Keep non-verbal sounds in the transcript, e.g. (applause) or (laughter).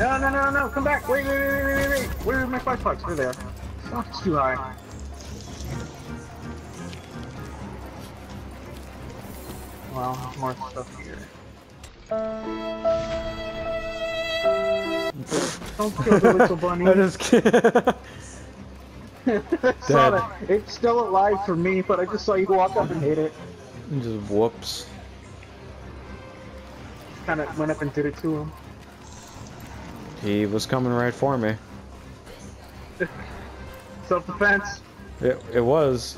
No, no, no, no, come back. Wait, wait, wait, wait, wait, wait. Where are my flash pods? They're there. Oh, it's too high. Wow, more stuff here. Don't kill the little (laughs) bunny. I just can't. (laughs) saw Dead. It's still alive for me, but I just saw you walk up and hit it. just whoops. Kind of went up and did it to him. He was coming right for me. (laughs) Self-defense. It, it was.